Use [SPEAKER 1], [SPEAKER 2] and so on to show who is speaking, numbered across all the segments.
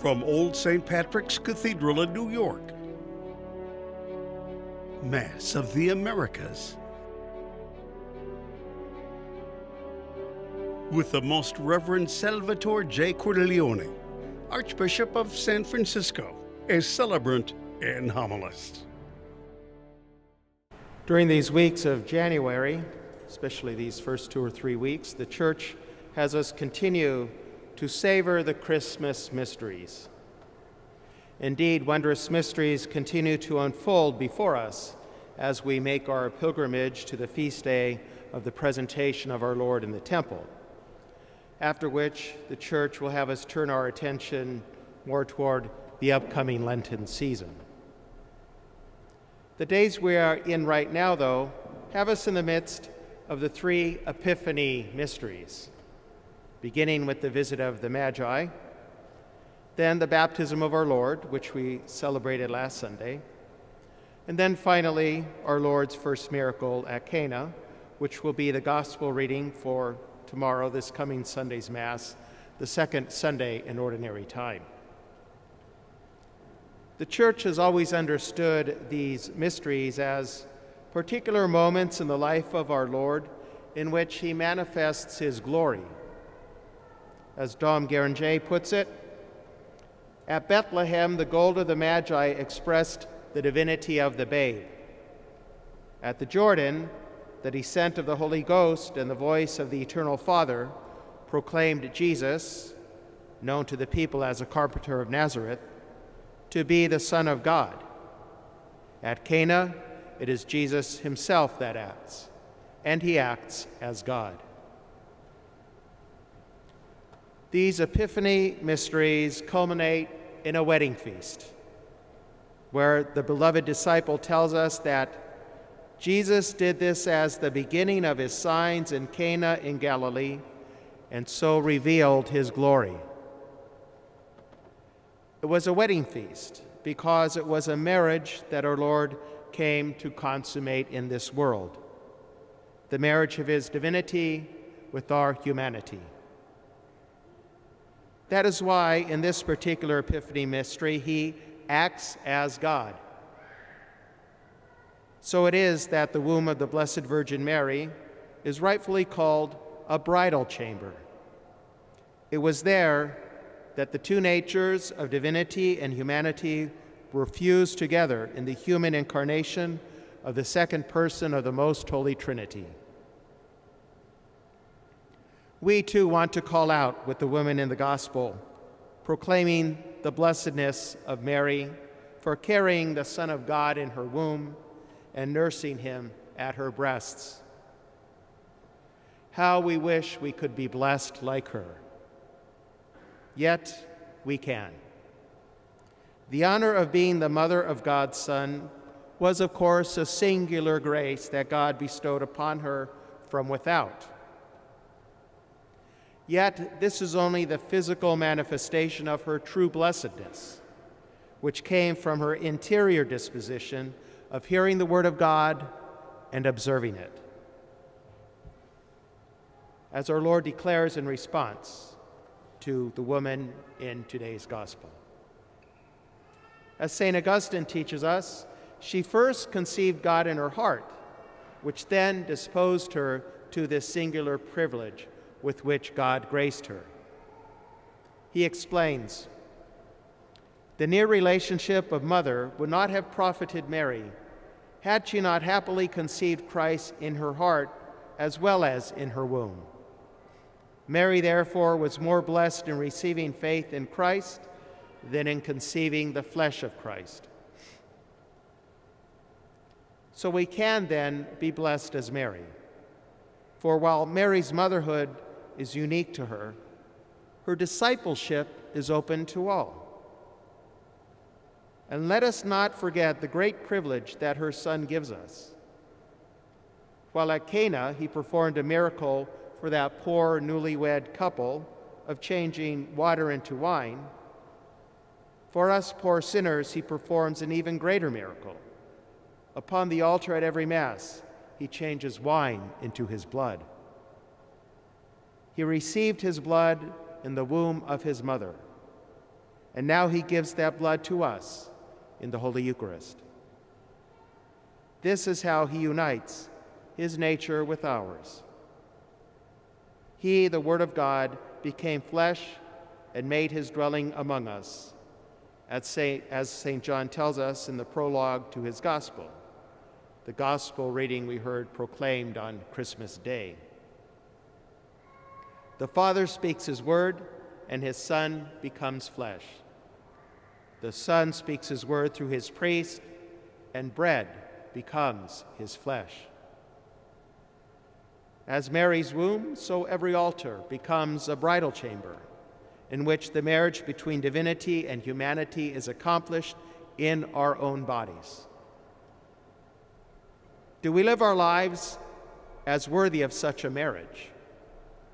[SPEAKER 1] from Old St. Patrick's Cathedral in New York. Mass of the Americas. With the Most Reverend Salvatore J. Cordileone, Archbishop of San Francisco, as celebrant and homilist.
[SPEAKER 2] During these weeks of January, especially these first two or three weeks, the Church has us continue to savor the Christmas mysteries. Indeed, wondrous mysteries continue to unfold before us as we make our pilgrimage to the feast day of the presentation of our Lord in the temple. After which, the Church will have us turn our attention more toward the upcoming Lenten season. The days we are in right now, though, have us in the midst of the three Epiphany mysteries, beginning with the visit of the Magi, then the baptism of our Lord, which we celebrated last Sunday, and then finally our Lord's first miracle at Cana, which will be the gospel reading for tomorrow, this coming Sunday's Mass, the second Sunday in Ordinary Time. The Church has always understood these mysteries as particular moments in the life of our Lord in which he manifests his glory. As Dom Guéranger puts it, at Bethlehem, the gold of the Magi expressed the divinity of the babe. At the Jordan, the descent of the Holy Ghost and the voice of the Eternal Father proclaimed Jesus, known to the people as a carpenter of Nazareth, to be the Son of God. At Cana, it is Jesus himself that acts, and he acts as God. These Epiphany mysteries culminate in a wedding feast, where the beloved disciple tells us that Jesus did this as the beginning of his signs in Cana in Galilee, and so revealed his glory. It was a wedding feast because it was a marriage that our Lord came to consummate in this world the marriage of his divinity with our humanity. That is why, in this particular Epiphany mystery, he acts as God. So it is that the womb of the Blessed Virgin Mary is rightfully called a bridal chamber. It was there that the two natures of divinity and humanity were fused together in the human incarnation of the second person of the Most Holy Trinity. We too want to call out with the women in the Gospel, proclaiming the blessedness of Mary for carrying the Son of God in her womb and nursing him at her breasts. How we wish we could be blessed like her. Yet we can. The honor of being the mother of God's Son was, of course, a singular grace that God bestowed upon her from without. Yet, this is only the physical manifestation of her true blessedness, which came from her interior disposition of hearing the Word of God and observing it. As our Lord declares in response to the woman in today's Gospel. As St. Augustine teaches us, she first conceived God in her heart, which then disposed her to this singular privilege with which God graced her. He explains The near relationship of mother would not have profited Mary had she not happily conceived Christ in her heart as well as in her womb. Mary, therefore, was more blessed in receiving faith in Christ than in conceiving the flesh of Christ. So we can then be blessed as Mary. For while Mary's motherhood is unique to her, her discipleship is open to all. And let us not forget the great privilege that her son gives us. While at Cana, he performed a miracle for that poor newlywed couple of changing water into wine. For us poor sinners, he performs an even greater miracle. Upon the altar at every Mass, he changes wine into his blood. He received his blood in the womb of his mother. and now he gives that blood to us in the Holy Eucharist. This is how he unites his nature with ours. He, the Word of God, became flesh and made his dwelling among us, as St. John tells us in the prologue to his Gospel, the Gospel reading we heard proclaimed on Christmas Day. The Father speaks his word, and his Son becomes flesh. The Son speaks his word through his priest, and bread becomes his flesh. As Mary's womb, so every altar becomes a bridal chamber in which the marriage between divinity and humanity is accomplished in our own bodies. Do we live our lives as worthy of such a marriage,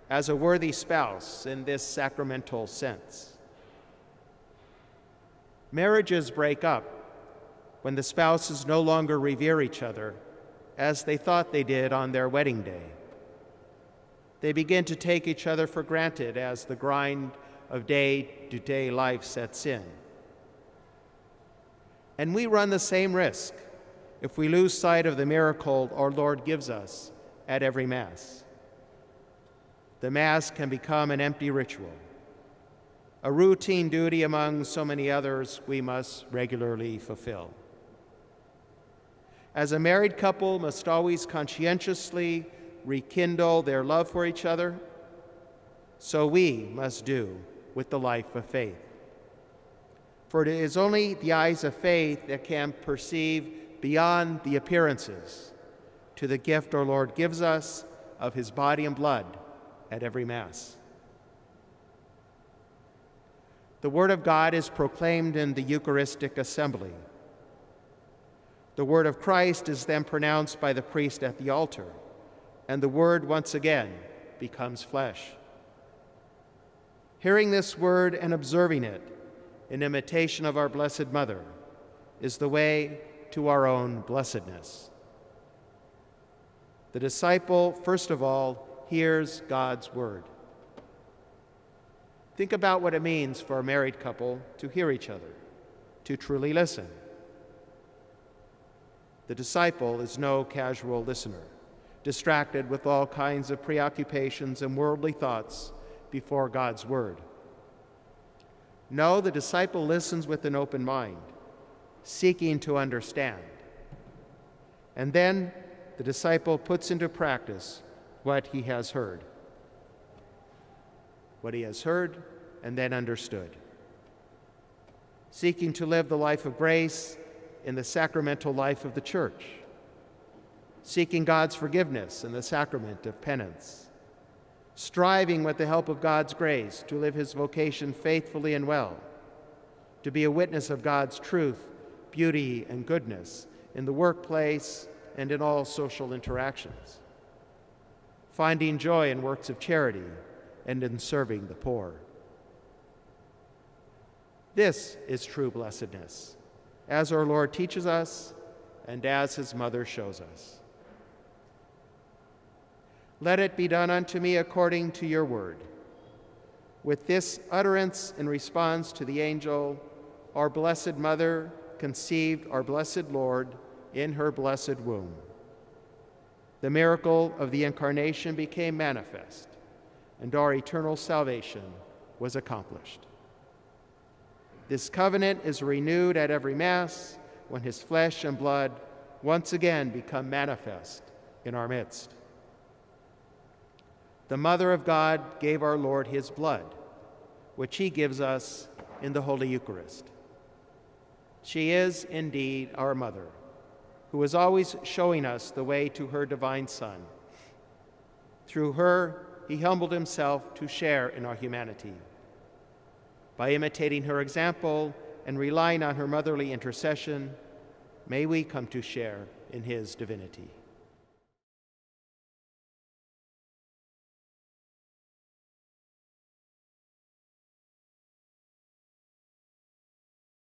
[SPEAKER 2] as a worthy spouse in this sacramental sense? Marriages break up when the spouses no longer revere each other as they thought they did on their wedding day. They begin to take each other for granted as the grind of day to day life sets in. And we run the same risk if we lose sight of the miracle our Lord gives us at every Mass. The Mass can become an empty ritual, a routine duty among so many others we must regularly fulfill. As a married couple must always conscientiously rekindle their love for each other, so we must do with the life of faith. For it is only the eyes of faith that can perceive beyond the appearances to the gift our Lord gives us of his body and blood at every Mass. The Word of God is proclaimed in the Eucharistic assembly. The Word of Christ is then pronounced by the priest at the altar, and the Word once again becomes flesh. Hearing this Word and observing it in imitation of our Blessed Mother is the way to our own blessedness. The disciple, first of all, hears God's word. Think about what it means for a married couple to hear each other, to truly listen. The disciple is no casual listener, distracted with all kinds of preoccupations and worldly thoughts before God's word. No, the disciple listens with an open mind seeking to understand. And then the disciple puts into practice what he has heard. What he has heard and then understood. Seeking to live the life of grace in the sacramental life of the church. Seeking God's forgiveness in the sacrament of penance. Striving with the help of God's grace to live his vocation faithfully and well. To be a witness of God's truth beauty, and goodness in the workplace and in all social interactions. Finding joy in works of charity and in serving the poor. This is true blessedness, as our Lord teaches us and as his mother shows us. Let it be done unto me according to your word. With this utterance in response to the angel, our Blessed Mother conceived our blessed Lord in her blessed womb. The miracle of the Incarnation became manifest, and our eternal salvation was accomplished. This covenant is renewed at every Mass when his flesh and blood once again become manifest in our midst. The Mother of God gave our Lord his blood, which he gives us in the Holy Eucharist. She is indeed our mother, who is always showing us the way to her divine Son. Through her, he humbled himself to share in our humanity. By imitating her example and relying on her motherly intercession, may we come to share in his divinity.